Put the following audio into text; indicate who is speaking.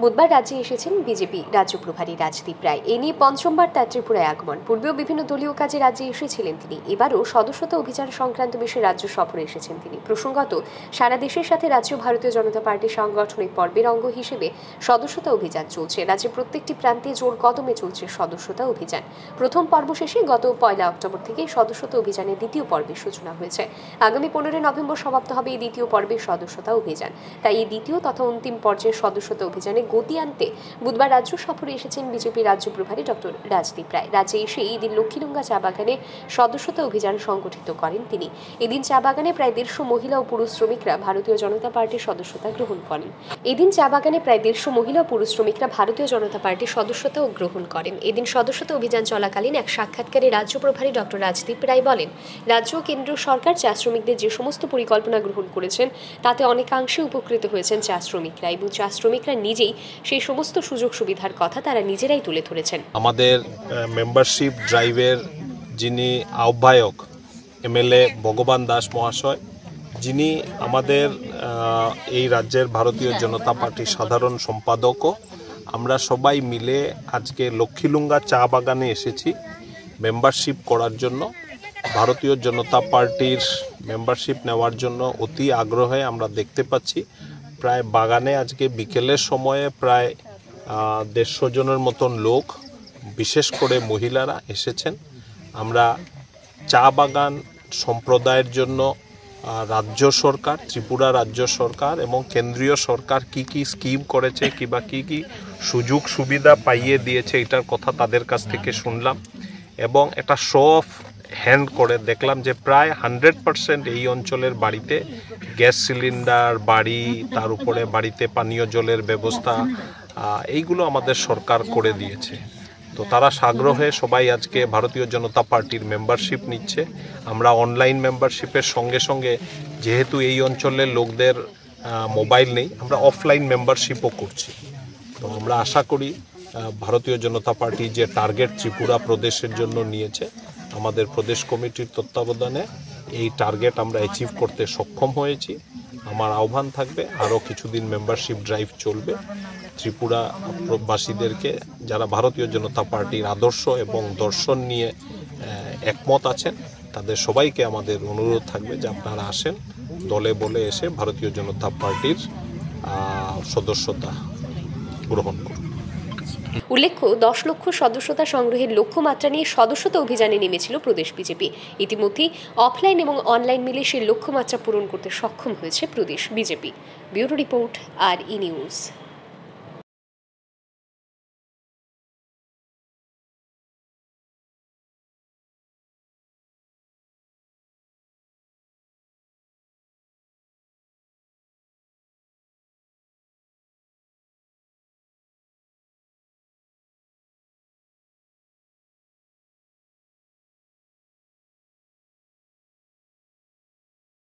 Speaker 1: বুধবার রাজ্যে এসেছেন বিজেপি রাজ্য প্রভারী রাজদীপ রায়। এ নিয়ে পঞ্চমবার তার ত্রিপুরায় আগমন। পূর্বেও বিভিন্ন দলীয় কাজে রাজ্যে এসেছিলেন তিনি। এবারও সদস্যতা অভিযান সংক্রান্ত বিষয়ে রাজ্য সফরে এসেছেন তিনি। প্রসঙ্গত, সারা দেশের সাথে রাজ্য ভারতীয় জনতা পার্টির সাংগঠনিক পর্বের অঙ্গ হিসেবে সদস্যতা অভিযান চলছে। রাজ্যের প্রত্যেকটি প্রান্তে জোর কদমে চলছে সদস্যতা অভিযান। প্রথম পর্ব শেষে গত পয়লা অক্টোবর থেকে সদস্যতা অভিযানের দ্বিতীয় পর্বের সূচনা হয়েছে। আগামী পনেরোই নভেম্বর সমাপ্ত হবে এই দ্বিতীয় পর্বের সদস্যতা অভিযান। তাই এই দ্বিতীয় তথা অন্তিম পর্যায়ের সদস্যতা অভিযানে গতি আনতে বুধবার রাজ্য সফরে এসেছেন বিজেপি রাজ্য প্রভারী ডক্টর রাজদীপ রায়। রাজ্যে এসে এই দিন লক্ষ্মীডুঙ্গা চা বাগানে সদস্যতা অভিযান সংগঠিত করেন তিনি। এদিন চা বাগানে প্রায় দেড়শো মহিলা ও পুরুষ শ্রমিকরা ভারতীয় জনতা পার্টির সদস্যতা গ্রহণ করেন। এদিন চা বাগানে প্রায় দেড়শো মহিলা ও পুরুষ শ্রমিকরা ভারতীয় জনতা পার্টির সদস্যতাও গ্রহণ করেন। এদিন সদস্যতা অভিযান চলাকালীন এক সাক্ষাৎকারে রাজ্য প্রভারী ডক্টর রাজদীপ রায় বলেন, রাজ্য ও কেন্দ্র সরকার চা শ্রমিকদের যে সমস্ত পরিকল্পনা গ্রহণ করেছেন, তাতে অনেকাংশে উপকৃত হয়েছেন চা শ্রমিকরা এবং চা শ্রমিকরা নিজেই সেই সমস্ত সুযোগ সুবিধার কথা তারা নিজেরাই তুলে ধরেছেন।
Speaker 2: আমাদের মেম্বারশিপ ড্রাইভের যিনি আহ্বায়ক এমএলএ ভগবান দাস মহাশয়, যিনি আমাদের এই রাজ্যের ভারতীয় জনতা পার্টির সাধারণ সম্পাদকও, আমরা সবাই মিলে আজকে লক্ষ্মীলুঙ্গা চা বাগানে এসেছি মেম্বারশিপ করার জন্য। ভারতীয় জনতা পার্টির মেম্বারশিপ নেওয়ার জন্য অতি আগ্রহে আমরা দেখতে পাচ্ছি। প্রায় বাগানে আজকে বিকেলের সময়ে প্রায় দেড়শো জনের মতন লোক, বিশেষ করে মহিলারা এসেছেন। আমরা চা বাগান সম্প্রদায়ের জন্য রাজ্য সরকার, ত্রিপুরা রাজ্য সরকার এবং কেন্দ্রীয় সরকার কি কি স্কিম করেছে কিংবা কি কি সুযোগ সুবিধা পাইয়ে দিয়েছে এটার কথা তাদের কাছ থেকে শুনলাম। এবং একটা শো অফ হ্যান্ড করে দেখলাম যে প্রায় হান্ড্রেড পারসেন্ট এই অঞ্চলের বাড়িতে গ্যাস সিলিন্ডার, বাড়ি, তার উপরে বাড়িতে পানীয় জলের ব্যবস্থা এইগুলো আমাদের সরকার করে দিয়েছে। তো তারা সাগ্রহে সবাই আজকে ভারতীয় জনতা পার্টির মেম্বারশিপ নিচ্ছে। আমরা অনলাইন মেম্বারশিপের সঙ্গে সঙ্গে যেহেতু এই অঞ্চলের লোকদের মোবাইল নেই, আমরা অফলাইন মেম্বারশিপও করছি। তো আমরা আশা করি ভারতীয় জনতা পার্টি যে টার্গেট ত্রিপুরা প্রদেশের জন্য নিয়েছে আমাদের প্রদেশ কমিটির তত্ত্বাবধানে এই টার্গেট আমরা অ্যাচিভ করতে সক্ষম হয়েছি। আমার আহ্বান থাকবে, আরও কিছুদিন মেম্বারশিপ ড্রাইভ চলবে। ত্রিপুরা বাসীদেরকে যারা ভারতীয় জনতা পার্টির আদর্শ এবং দর্শন নিয়ে একমত আছেন, তাদের সবাইকে আমাদের অনুরোধ থাকবে যে আপনারা আসেন, দলে বলে এসে ভারতীয় জনতা পার্টির সদস্যতা গ্রহণ করুন।
Speaker 1: উল্লেখ্য, দশ লক্ষ সদস্যতা সংগ্রহের লক্ষ্যমাত্রা নিয়ে সদস্যতা অভিযানে নেমেছিল প্রদেশ বিজেপি। ইতিমধ্যেই অফলাইন এবং অনলাইন মিলে সেই লক্ষ্যমাত্রা পূরণ করতে সক্ষম হয়েছে প্রদেশ বিজেপি। ব্যুরো রিপোর্ট, আর ই নিউজ।